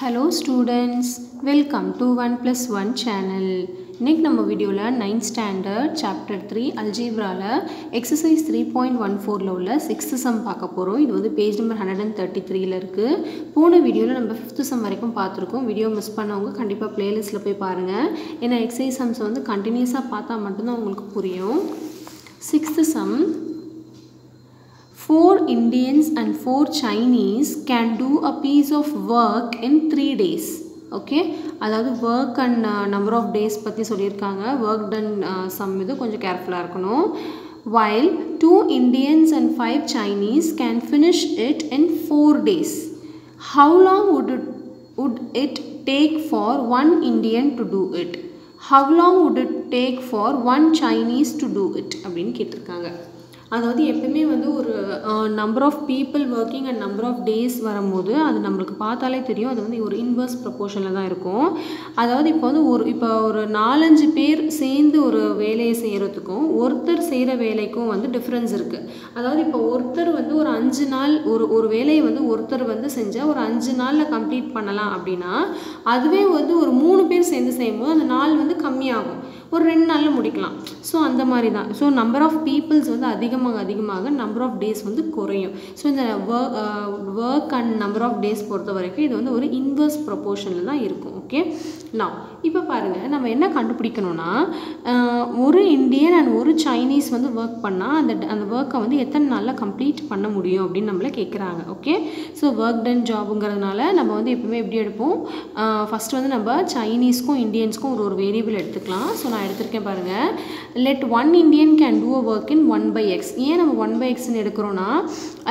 Hello students welcome to one plus one channel இன்றைக்கி நம்ம வீடியோவில் நைன்த் ஸ்டாண்டர்ட் சாப்டர் த்ரீ அல்ஜீப்ராவில் எக்ஸசைஸ் த்ரீ பாயிண்ட் ஒன் ஃபோரில் உள்ள சிக்ஸ்த்து சம் பார்க்க போகிறோம் இது வந்து page number hundred and thirty த்ரீல இருக்குது போன வீடியோவில் நம்ம ஃபிஃப்த்து சம் வரைக்கும் பார்த்துருக்கோம். வீடியோ மிஸ் பண்ணவங்க கண்டிப்பாக ப்ளேலிஸ்ட்டில் போய் பாருங்கள் ஏன்னா எக்ஸசைஸ் சம்ஸை வந்து கண்டினியூஸாக பார்த்தா மட்டும்தான் உங்களுக்கு புரியும். Sixth sum Four Indians and four Chinese can do a piece of work in three days. Okay அதாவது work and number of days பற்றி சொல்லியிருக்காங்க ஒர்க் டன் சம் இது கொஞ்சம் கேர்ஃபுல்லாக இருக்கணும் while two Indians and five Chinese can finish it in four days how long would it would it take for one Indian to do it how long would it take for one Chinese to do it அப்படின்னு கேட்டிருக்காங்க அதாவது எப்பவுமே வந்து ஒரு number of people working and number of days வரும்போது அது நம்மளுக்கு பார்த்தாலே தெரியும். அது வந்து ஒரு இன்வர்ஸ் ப்ரொபோஷனில் தான் இருக்கும். அதாவது இப்போ வந்து ஒரு இப்போ ஒரு நாலஞ்சு பேர் சேர்ந்து ஒரு வேலையை செய்கிறதுக்கும் ஒருத்தர் செய்கிற வேலைக்கும் வந்து டிஃப்ரென்ஸ் இருக்குது அதாவது இப்போ ஒருத்தர் வந்து ஒரு அஞ்சு நாள் ஒரு ஒரு வேலையை வந்து ஒருத்தர் வந்து செஞ்சால் ஒரு அஞ்சு நாளில் கம்ப்ளீட் பண்ணலாம் அப்படின்னா அதுவே வந்து ஒரு மூணு பேர் சேர்ந்து செய்யும்போது அந்த நாள் வந்து கம்மியாகும். ஒரு ரெண்டு நாளில் முடிக்கலாம். ஸோ அந்த மாதிரி தான். ஸோ நம்பர் ஆஃப் பீப்புள்ஸ் வந்து அதிகமாக அதிகமாக நம்பர் ஆஃப் டேஸ் வந்து குறையும். ஸோ இந்த work work and number of days பொறுத்த வரைக்கும் இது வந்து ஒரு இன்வர்ஸ் ப்ரொபோர்ஷனில் தான் இருக்கும். ஓகே நான் இப்போ பாருங்கள் நம்ம என்ன கண்டுபிடிக்கணும்னா uh, ஒரு இந்தியன் அண்ட் ஒரு சைனீஸ் வந்து ஒர்க் பண்ணால் அந்த அந்த ஒர்க்கை வந்து எத்தனை நாளில் கம்ப்ளீட் பண்ண முடியும் அப்படின்னு நம்மளை கேட்குறாங்க ஓகே ஸோ ஒர்க் டன் ஜாபுங்கிறதுனால நம்ம வந்து எப்பவுமே எப்படி எடுப்போம்? Uh, ஃபஸ்ட்டு வந்து நம்ம சைனீஸ்க்கும் இந்தியன்ஸ்க்கும் ஒரு ஒரு வேரியபிள் எடுத்துக்கலாம். ஸோ நான் எடுத்திருக்கேன் பாருங்கள் let one Indian can do a work in one by X ஏன் நம்ம ஒன் பை எக்ஸ்ன்னு எடுக்கிறோன்னா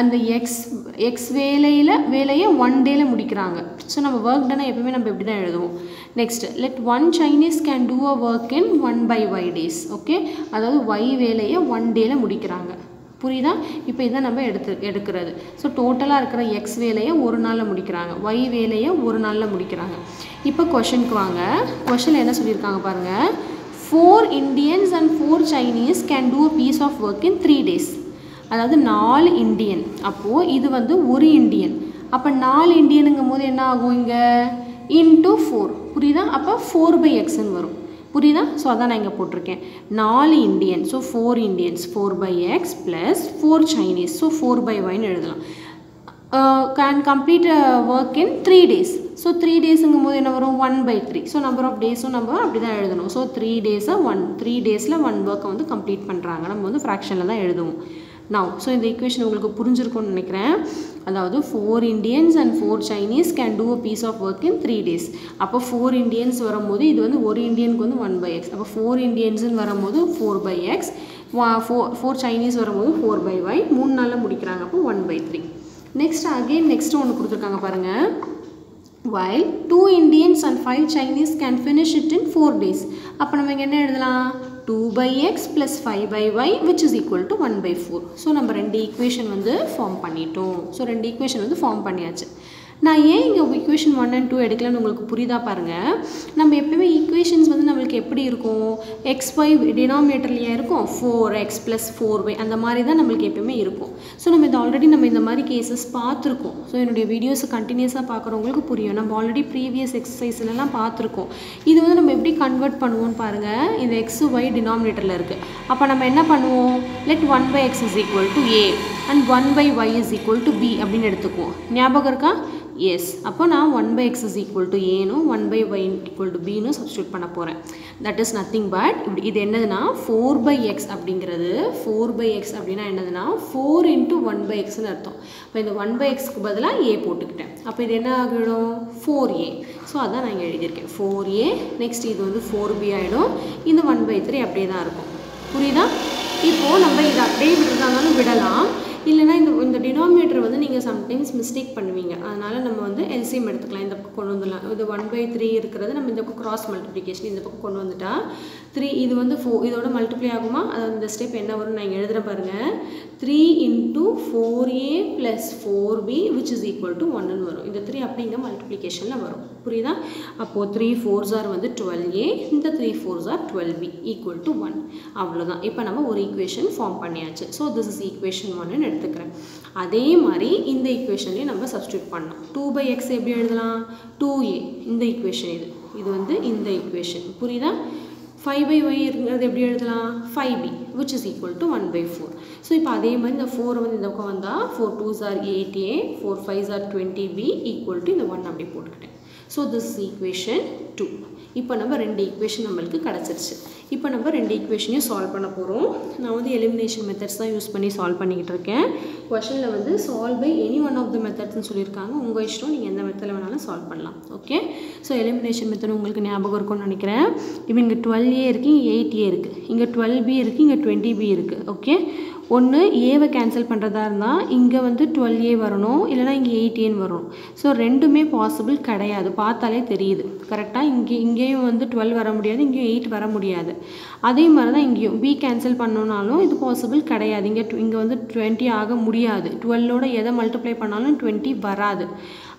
அந்த எக்ஸ் எக்ஸ் வேலையில் வேலையை ஒன் டேல முடிக்கிறாங்க. ஸோ நம்ம ஒர்க் டனை எப்பவுமே நம்ம இப்படி தான் எழுதுவோம். Next let one Chinese can do a work in one by Y days okay அதாவது ஒய் வேலையை ஒன் டேல முடிக்கிறாங்க. புரியுதா? இப்போ இதை நம்ம எடுத்து எடுக்கிறது. ஸோ டோட்டலாக இருக்கிற எக்ஸ் வேலையை ஒரு நாளில் முடிக்கிறாங்க. ஒய் வேலையை ஒரு நாளில் முடிக்கிறாங்க. இப்போ கொஷனுக்கு வாங்க. கொஷனில் என்ன சொல்லியிருக்காங்க பாருங்கள் four Indians and four Chinese can do piece of work in three days அதாவது நாலு இண்டியன் அப்போது இது வந்து ஒரு இண்டியன் அப்போ நாலு இண்டியனுங்கும் போது என்ன ஆகும் இங்கே? இன்ட்டு ஃபோர் புரியுதா? அப்போ ஃபோர் பை எக்ஸ்ன்னு வரும். புரியுதா? ஸோ அதான் நான் இங்கே போட்டிருக்கேன். நாலு Indian so four Indians four by X plus four Chinese so four by ஒய்னு எழுதலாம். Can complete work in three days so three டேஸுங்கும் போது என்ன வரும்? One by three so number of டேஸும் நம்ம அப்படி தான் எழுதணும் ஸோ த்ரீ டேஸை ஒன் த்ரீ டேஸில் ஒன் ஒர்க்கை வந்து கம்ப்ளீட் பண்ணுறாங்க நம்ம வந்து ஃப்ராக்ஷனில் தான் எழுதுவோம். நவ் ஸோ இந்த ஈக்குவேஷன் உங்களுக்கு புரிஞ்சிருக்கும்னு நினைக்கிறேன். அதாவது four Indians and four Chinese can do a piece of work in three days அப்போ ஃபோர் இண்டியன்ஸ் வரும்போது இது வந்து ஒரு இண்டியனுக்கு வந்து ஒன் பை எக்ஸ் அப்போ ஃபோர் இண்டியன்ஸுன்னு வரும்போது four by X four four Chinese வரும்போது ஃபோர் பை ஒய் மூணு நாளில் முடிக்கிறாங்க. அப்போ one by three next again next ஒன்று கொடுத்துருக்காங்க பாருங்கள் while two Indians and five Chinese can finish it in four days. அப்போ நம்ம இங்கே என்ன எழுதலாம்? Two by X plus five by Y which is equal to one by four so நம்ம ரெண்டு ஈக்குவேஷன் வந்து ஃபார்ம் பண்ணிட்டோம். ஸோ ரெண்டு ஈக்குவேஷன் வந்து ஃபார்ம் பண்ணியாச்சு. நான் ஏன் இங்கே ஈக்குவேஷன் ஒன் அண்ட் டூ எடுக்கலன்னு உங்களுக்கு புரியுதா பாருங்கள் நம்ம எப்போயுமே ஈக்குவேஷன்ஸ் வந்து நம்மளுக்கு எப்படி இருக்கும்? எக்ஸ் ஒய் டினாமினேட்டர்லையாக இருக்கும்? Four X plus four Y அந்த மாதிரி தான் நம்மளுக்கு எப்போயுமே இருக்கும். ஸோ நம்ம இது ஆல்ரெடி நம்ம இந்த மாதிரி கேசஸ் பார்த்துருக்கோம். ஸோ என்னுடைய வீடியோஸை கண்டினியூஸாக பார்க்குறவங்களுக்கு புரியும். நம்ம ஆல்ரெடி ப்ரீவியஸ் எக்ஸசைஸ்லாம் பார்த்துருக்கோம். இது வந்து நம்ம எப்படி கன்வெர்ட் பண்ணுவோம்னு பாருங்கள் இந்த எக்ஸ் ஒய் டினாமினேட்டரில் இருக்குது அப்போ நம்ம என்ன பண்ணுவோம்? Let one by X is equal to A and one by Y is equal to B அப்படின்னு எடுத்துக்குவோம். ஞாபகம் இருக்கா? எஸ் அப்போ நான் one by X is equal to ஏனும் one by Y equal to pin substitute பண்ண போகிறேன் தட் இஸ் நத்திங் பட் இப்படி இது என்னதுன்னா ஃபோர் பை எக்ஸ் அப்படிங்கிறது ஃபோர் பை எக்ஸ் அப்படின்னா என்னதுன்னா ஃபோர் இன்ட்டு ஒன் பை எக்ஸ்னு அர்த்தம். இப்போ இந்த ஒன் பை எக்ஸ்க்கு பதிலாக ஏ போட்டுக்கிட்டேன். அப்போ இது என்ன ஆகிடும் ஃபோர் ஏ ஸோ அதான் நான் இங்கே எழுதியிருக்கேன். ஃபோர் ஏ நெக்ஸ்ட் இது வந்து ஃபோர் பி ஆகிடும் இந்த ஒன் பை த்ரீ அப்படியே தான் இருக்கும். புரியுதா? இப்போது நம்ம இதை அப்படியே விடுறதாலும் விடலாம். இல்லைனா இந்த இந்த டினாமினேட்டர் வந்து நீங்கள் சம்டைம்ஸ் மிஸ்டேக் பண்ணுவீங்க. அதனால் நம்ம வந்து எல்சிஎம் எடுத்துக்கலாம். இந்த பக்கம் கொண்டு வந்துடலாம். இது ஒன் பை த்ரீ இருக்கிறது. நம்ம இந்த பக்கம் கிராஸ் மல்டிப்ளிகேஷன் இந்த பக்கம் கொண்டு வந்துட்டா த்ரீ இது வந்து ஃபோ இதோட மல்டிப்ளை ஆகுமா? அது இந்த ஸ்டெப் என்ன வரும்னு நான் எழுதுகிற எழுதுகிறேன் பாருங்கள் three into four A plus four B which is equal to ஒன்னு வரும். இந்த த்ரீ அப்படிங்க மல்டிப்ளிகேஷனில் வரும். புரியுதா? அப்போது த்ரீ ஃபோர்ஸ் ஆர் வந்து டுவெல் ஏ இந்த three fours are twelve B equal to one அவ்வளோதான் இப்போ நம்ம ஒரு ஈக்குவேஷன் ஃபார்ம் பண்ணியாச்சு. ஸோ திஸ் இஸ் ஈக்குவேஷன் ஒன்னு எடுத்துக்கிறேன். அதே மாதிரி இந்த ஈக்குவேஷன்லேயும் நம்ம சப்ஸ்டியூட் பண்ணலாம். டூ பை எக்ஸ் எப்படி எழுதலாம்? டூ ஏ இந்த ஈக்குவேஷன் இது. இது வந்து இந்த ஈக்குவேஷன் புரியுதா? ஃபைவ் பை ஒய் இருக்கிறது எப்படி எழுதலாம்? Five B which is equal to one by four so இப்போ அதே மாதிரி இந்த ஃபோர் வந்து இந்த பக்கம் வந்தால் four twos are eight A four fives are twenty B equal to இந்த ஒன் அப்படி போட்டுக்கிட்டேன். ஸோ திஸ் ஈக்குவேஷன் டூ இப்போ நம்ம ரெண்டு ஈக்குவேஷன் நம்மளுக்கு கிடச்சிருச்சு. இப்போ நம்ம ரெண்டு ஈக்குவேஷனையும் சால்வ் பண்ண போகிறோம் நான் வந்து எலிமினேஷன் மெத்தட்ஸ் தான் யூஸ் பண்ணி சால்வ் பண்ணிக்கிட்டு இருக்கேன். கொஷனில் வந்து solve by any one of the மெத்தட்ஸ்னு சொல்லியிருக்காங்க. உங்கள் இஷ்டம் நீங்கள் எந்த மெத்தடில் வேணாலும் சால்வ் பண்ணலாம். ஓகே ஸோ எலிமினேஷன் மெத்தட் உங்களுக்கு ஞாபகம் இருக்கும்னு நினைக்கிறேன். இப்போ இங்கே டுவெல் ஏ இருக்குது இங்கே எயிட் ஏ இருக்குது இங்கே டுவெல் பி இருக்குது இங்கே டுவெண்ட்டி பி இருக்குது ஓகே ஒன்று ஏவை கேன்சல் பண்ணுறதா இருந்தால் இங்கே வந்து டுவெல் ஏ வரணும் இல்லைனா இங்கே எயிட் வரணும் ஸோ ரெண்டுமே பாசிபிள் கிடையாது. பார்த்தாலே தெரியுது. கரெக்டாக இங்கே இங்கேயும் வந்து டுவெல் வர முடியாது இங்கேயும் எயிட் வர முடியாது. அதே மாதிரி தான் இங்கேயும். பி கேன்சல் பண்ணோன்னாலும் இது பாசிபிள் கிடையாது. இங்கே இங்கே வந்து டுவெண்ட்டி ஆக முடியாது. டுவெல்லோட எதை மல்டிப்ளை பண்ணாலும் டுவெண்ட்டி வராது.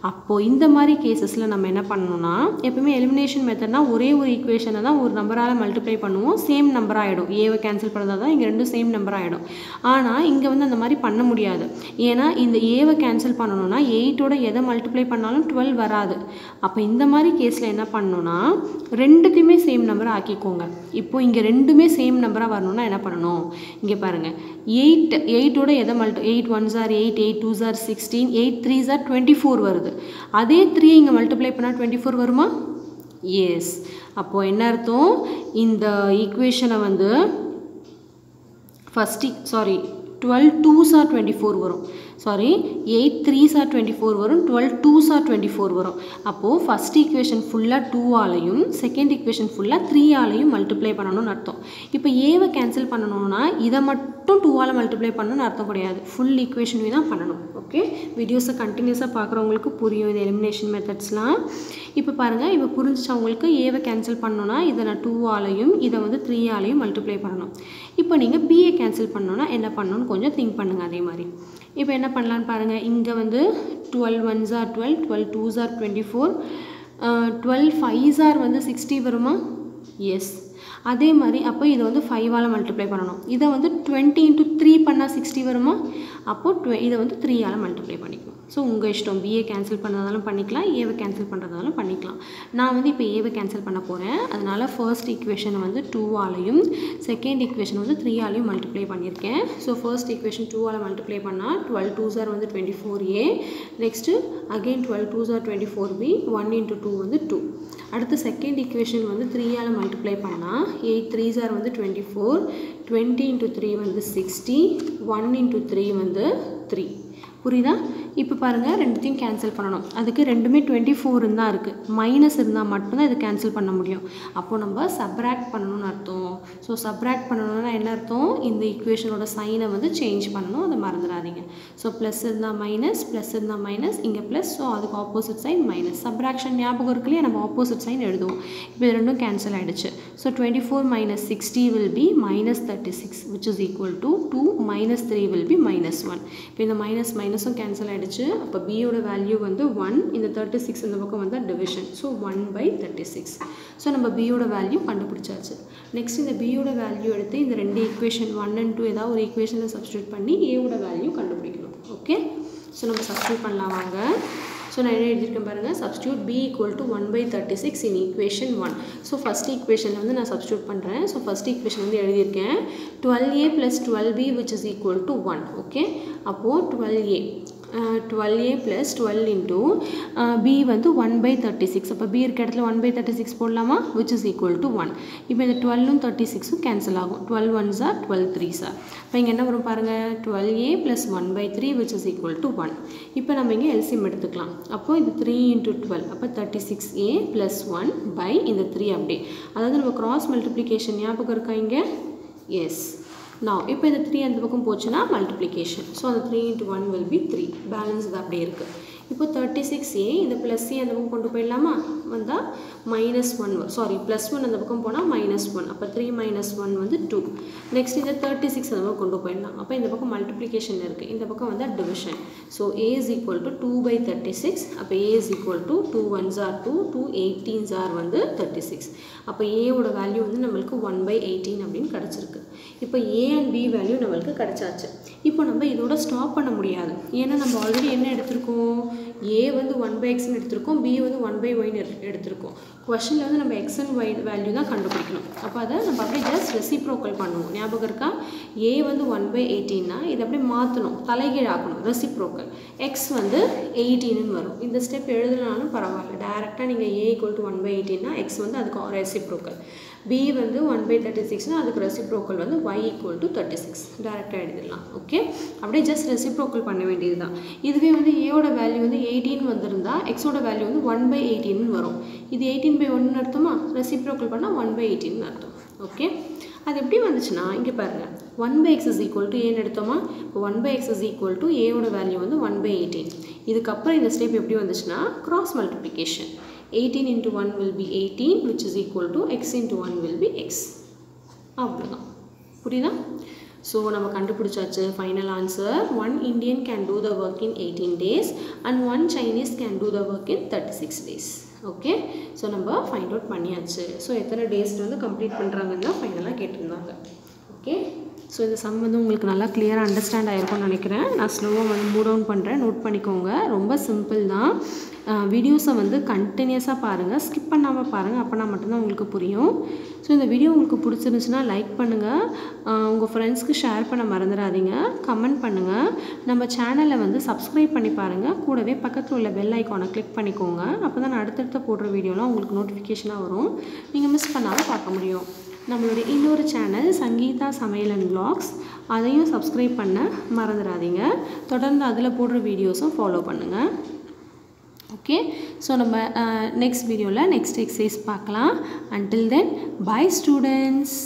அப்போது இந்த மாதிரி கேசஸில் நம்ம என்ன பண்ணணும்னா எப்பவுமே எலிமினேஷன் மெத்தட்னா ஒரே ஒரு ஈக்குவேஷனை தான் ஒரு நம்பரால் மல்டிப்ளை பண்ணுவோம். சேம் நம்பர் ஆகிடும் ஏவை கேன்சல் பண்ணுறதா தான் இங்கே ரெண்டும் சேம் நம்பர் ஆகிடும் ஆனால் இங்கே வந்து அந்த மாதிரி பண்ண முடியாது. ஏன்னா இந்த ஏவை கேன்சல் பண்ணணும்னா எயிட்டோட எதை மல்டிப்ளை பண்ணாலும் டுவெல் வராது. அப்போ இந்த மாதிரி கேஸில் என்ன பண்ணணும்னா ரெண்டுத்தையுமே சேம் நம்பர் ஆக்கிக்கோங்க. இப்போது இங்கே ரெண்டுமே சேம் நம்பராக வரணும்னா என்ன பண்ணணும்? இங்கே பாருங்கள் எயிட் எயிட்டோட எதை multi eight ones are eight eight twos are sixteen eight threes are twenty four வருது. அதே த்ரீ இங்கே மல்டிப்ளை பண்ணால் டுவெண்ட்டி ஃபோர் வருமா? எஸ் அப்போது என்ன அர்த்தம்? இந்த ஈக்குவேஷனை வந்து first sorry twelve twos are twenty four வரும். Sorry eight threes are twenty four வரும் twelve twos are twenty four வரும் அப்போது ஃபஸ்ட் ஈக்குவேஷன் ஃபுல்லாக டூவாலையும் செகண்ட் ஈக்குவேஷன் ஃபுல்லாக த்ரீயாலையும் மல்டிப்ளை பண்ணணும்னு அர்த்தம். இப்போ ஏவை கேன்சல் பண்ணணும்னா இதை மட்டும் டூவால் மல்டிப்ளை பண்ணணும்னு அர்த்தம் கிடையாது. ஃபுல் ஈக்குவேஷனையும் தான் பண்ணணும். ஓகே வீடியோஸை கண்டினியூஸாக பார்க்குறவங்களுக்கு புரியும் இந்த எலிமினேஷன் மெத்தட்ஸ்லாம் இப்போ பாருங்கள் இப்போ புரிஞ்சிச்சு அவங்களுக்கு ஏவை கேன்சல் பண்ணணும்னா இதை நான் டூவாலையும் இதை வந்து த்ரீயாலையும் மல்டிப்ளை பண்ணணும். இப்போ நீங்கள் பிஏ கேன்சல் பண்ணணும்னா என்ன பண்ணணும்னு கொஞ்சம் திங்க் பண்ணுங்கள் அதே மாதிரி. இப்போ என்ன பண்ணலான்னு பாருங்கள் இங்கே வந்து twelve ones are twelve twelve twos are twenty four twelve fives are வந்து சிக்ஸ்டி வருமா? எஸ் அதே மாதிரி அப்போ இதை வந்து ஃபைவால் மல்டிப்ளை பண்ணணும். இதை வந்து டுவெண்ட்டி இன்ட்டு த்ரீ பண்ணால் சிக்ஸ்டி வருமா? அப்போது டுவெ இதை வந்து த்ரீயால் மல்டிப்ளை பண்ணிக்கணும் ஸோ உங்கள் இஷ்டம் பிஏ கேன்சல் பண்ணுறதாலும் பண்ணிக்கலாம் ஏவை கேன்சல் பண்ணுறதாலும் பண்ணிக்கலாம். நான் வந்து இப்போ ஏவை கேன்சல் பண்ண போகிறேன் அதனால் ஃபர்ஸ்ட் ஈக்குவேஷனை வந்து டூவாலையும் செகண்ட் ஈக்குவேஷன் வந்து த்ரீயாலையும் மல்டிப்ளை பண்ணியிருக்கேன். ஸோ ஃபர்ஸ்ட் ஈக்குவேஷன் டூவால் மல்டிப்ளை பண்ணால் டுவெல் டூ சார் வந்து twenty four A next again twelve two sir twenty four B one into two வந்து டூ அடுத்து செகண்ட் ஈக்குவேஷன் வந்து த்ரீயால் மல்டிப்ளை பண்ணால் எயிட் த்ரீ சார் வந்து twenty four twenty into three வந்து சிக்ஸ்டி ஒன் இன்ட்டு த்ரீ வந்து three புரியுதா? இப்போ பாருங்கள் ரெண்டுத்தையும் கேன்சல் பண்ணணும். அதுக்கு ரெண்டுமே டுவெண்ட்டி ஃபோர் இருந்தால் இருக்குது மைனஸ் இருந்தால் மட்டும்தான் இது கேன்சல் பண்ண முடியும். அப்போது நம்ம சப்ராக்ட் பண்ணணும்னு அர்த்தம். ஸோ சப்ராக்ட் பண்ணணும்னா என்ன அர்த்தம்? இந்த ஈக்குவேஷனோட சைனை வந்து சேஞ்ச் பண்ணணும். அதை மறந்துடாதீங்க. ஸோ ப்ளஸ் இருந்தால் மைனஸ் ப்ளஸ் இருந்தால் மைனஸ் இங்கே ப்ளஸ் ஸோ அதுக்கு ஆப்போசிட் சைன் மைனஸ் சப்ராக்ஷன் ஞாபகம் இருக்குல்லையே நம்ம ஆப்போசிட் சைன் எழுதுவோம். இப்போ இது ரெண்டும் கேன்சல் ஆகிடுச்சு so twenty four minus sixty will be minus thirty six which is equal to two minus three will be minus one இப்போ இந்த மைனஸ் மைனஸும் கேன்சல் ஆகிடுச்சு அப்போ பியோட வேல்யூ வந்து ஒன் இந்த தேர்ட்டி சிக்ஸ் இந்த பக்கம் வந்தால் division so one by thirty six so நம்ம பியோட வேல்யூ கண்டுபிடிச்சாச்சு. நெக்ஸ்ட் இந்த பியோட வேல்யூ எடுத்து இந்த ரெண்டு ஈக்குவேஷன் ஒன் அண்ட் டூ ஏதாவது ஒரு ஈக்குவேஷனில் சப்ஸ்டியூட் பண்ணி ஏவோட வேல்யூ கண்டுபிடிக்கணும். ஓகே ஸோ நம்ம சப்ஸ்டியூட் பண்ணலாம் வாங்க. ஸோ நான் என்ன எழுதியிருக்கேன் பாருங்கள் substitute B equal to one by thirty six in equation one so first ஈக்குவேஷனில் வந்து நான் சப்ஸ்டியூட் பண்ணுறேன் ஸோ ஃபஸ்ட் ஈக்குவேஷன் வந்து எழுதியிருக்கேன். Twelve A plus twelve B which is equal to one okay அப்போது twelve A twelve A plus twelve into B வந்து one by thirty six அப்போ B இருக்க இடத்துல ஒன் பை தேர்ட்டி சிக்ஸ் போடலாமா? Which is equal to one இப்போ இந்த டுவெல்லும் தேர்ட்டி சிக்ஸும் கேன்சல் ஆகும். Twelve one sir twelve three sir இப்போ இங்கே என்ன வரும் பாருங்கள் twelve A plus one by three which is equal to one இப்போ நம்ம இங்கே எல்சிஎம் எடுத்துக்கலாம். அப்போது இது த்ரீ இன்ட்டு டுவெல் அப்போ thirty six A plus one by இந்த த்ரீ அப்படியே. அதாவது நம்ம கிராஸ் மல்டிப்ளிகேஷன் ஞாபகம் இருக்கா இங்கே? எஸ் நான் இப்போ இந்த த்ரீ அந்த பக்கம் போச்சுன்னா மல்டிப்ளிகேஷன் ஸோ அந்த three into one will be three balance இது அப்படியே இருக்குது இப்போ தேர்ட்டி சிக்ஸ் ஏ இந்த ப்ளஸ் ஏ அந்த பக்கம் கொண்டு போயிடலாமா? வந்தால் minus one sorry plus one அந்த பக்கம் போனால் மைனஸ் ஒன் அப்போ த்ரீ மைனஸ் ஒன் வந்து டூ நெக்ஸ்ட் இந்த தேர்ட்டி சிக்ஸ் அந்த பக்கம் கொண்டு போயிடலாம். அப்போ இந்த பக்கம் மல்டிப்ளிகேஷன் இருக்குது இந்த பக்கம் வந்து division so A is equal to two by thirty six அப்போ A is equal to two ones are two two eighteens are வந்து தேர்ட்டி சிக்ஸ் அப்போ ஏவோட வேல்யூ வந்து நம்மளுக்கு ஒன் பை எயிட்டீன் அப்படின்னு கிடச்சிருக்கு. இப்போ ஏ அண்ட் பி வேல்யூ நம்மளுக்கு கிடச்சாச்சு. இப்போ நம்ம இதோட ஸ்டாப் பண்ண முடியாது. ஏன்னா நம்ம ஆல்ரெடி என்ன எடுத்திருக்கோம்? ஏ வந்து ஒன் பை எக்ஸ்னு எடுத்திருக்கோம் பி வந்து ஒன் பை ஒய்னு எடுத்திருக்கோம். கொஷனில் வந்து நம்ம எக்ஸ் அண்ட் ஒய் வேல்யூ தான் கண்டுபிடிக்கணும். அப்போ அதை நம்ம அப்படியே ஜஸ்ட் ரெசிப்ரோக்கல் பண்ணுவோம். ஞாபகம் இருக்கா? ஏ வந்து ஒன் பை எயிட்டீன்னா இதை அப்படியே மாற்றணும் தலைகீழ் ஆக்கணும். ரெசிப்ரோக்கல் எக்ஸ் வந்து எயிட்டீன்னு வரும். இந்த ஸ்டெப் எழுதுனாலும் பரவாயில்ல. டேரெக்டாக நீங்கள் A equal to one by எயிட்டீன்னா X வந்து அதுக்கு ரெசிப்ரோக்கல் பி வந்து ஒன் பை தேர்ட்டி சிக்ஸ்னால் அதுக்கு ரெசிப்ரோக்கல் வந்து Y equal to thirty six டேரெக்டாக எழுதிடலாம். ஓகே அப்படியே ஜஸ்ட் ரெசிப்ரோக்கல் பண்ண வேண்டியது தான் இதுவே வந்து ஏவோட வேல்யூ வந்து எயிட்டீன் வந்திருந்தா எக்ஸோட வேல்யூ வந்து ஒன் பை எயிட்டீன் வரும். இது எயிட்டீன் பை ஒன்னு அர்த்தமா? ரெசிப்ரோக்கல் பண்ணால் ஒன் பை எயிட்டீன் அர்த்தம். ஓகே அது எப்படி வந்துச்சுன்னா இங்கே பாருங்கள் one by X is equal to ஏன்னு எடுத்தோமா? இப்போ one by X is equal to ஏவோட வேல்யூ வந்து ஒன் பை எயிட்டீன் இதுக்கப்புறம் இந்த ஸ்டெப் எப்படி வந்துச்சுன்னா cross multiplication 18 into 1 will be 18 which is equal to x into 1 will be x. அவ்வளோதான் புரியுதா? ஸோ நம்ம கண்டுபிடிச்சாச்சு. Final answer one Indian can do the work in eighteen days and one Chinese can do the work in thirty six days okay so நம்ம find out பண்ணியாச்சு. So எத்தனை days வந்து complete பண்ணுறாங்கன்னு தான் ஃபைனலாக கேட்டிருந்தாங்க. ஓகே ஸோ இந்த some வந்து உங்களுக்கு நல்லா கிளியராக அண்டர்ஸ்டாண்ட் ஆகிருக்கும்னு நினைக்கிறேன். நான் ஸ்லோவாக வந்து மூட் டவுன் பண்ணுறேன் நோட் பண்ணிக்கோங்க. ரொம்ப சிம்பிள் தான். வீடியோஸை வந்து கண்டினியூஸாக பாருங்கள் ஸ்கிப் பண்ணாமல் பாருங்கள் அப்போனா மட்டும்தான் உங்களுக்கு புரியும். ஸோ இந்த வீடியோ உங்களுக்கு பிடிச்சிருந்துச்சுன்னா லைக் பண்ணுங்கள் உங்கள் ஃப்ரெண்ட்ஸ்க்கு ஷேர் பண்ண மறந்துடாதீங்க. கமெண்ட் பண்ணுங்கள் நம்ம சேனலை வந்து சப்ஸ்கிரைப் பண்ணி பாருங்கள் கூடவே பக்கத்தில் உள்ள பெல் ஐக்கானை கிளிக் பண்ணிக்கோங்க. அப்போ தான் நான் அடுத்தடுத்த போடுற வீடியோலாம் உங்களுக்கு நோட்டிஃபிகேஷனாக வரும். நீங்கள் மிஸ் பண்ணாமல் பார்க்க முடியும். நம்மளுடைய இன்னொரு சேனல் சங்கீதா சமையல் அண்ட் வ்ளாக்ஸ் அதையும் சப்ஸ்கிரைப் பண்ண மறந்துடாதீங்க. தொடர்ந்து அதில் போடுற வீடியோஸும் ஃபாலோ பண்ணுங்கள் ஓகே ஸோ நம்ம நெக்ஸ்ட் வீடியோவில் நெக்ஸ்ட் எக்ஸசைஸ் பார்க்கலாம். Until then bye students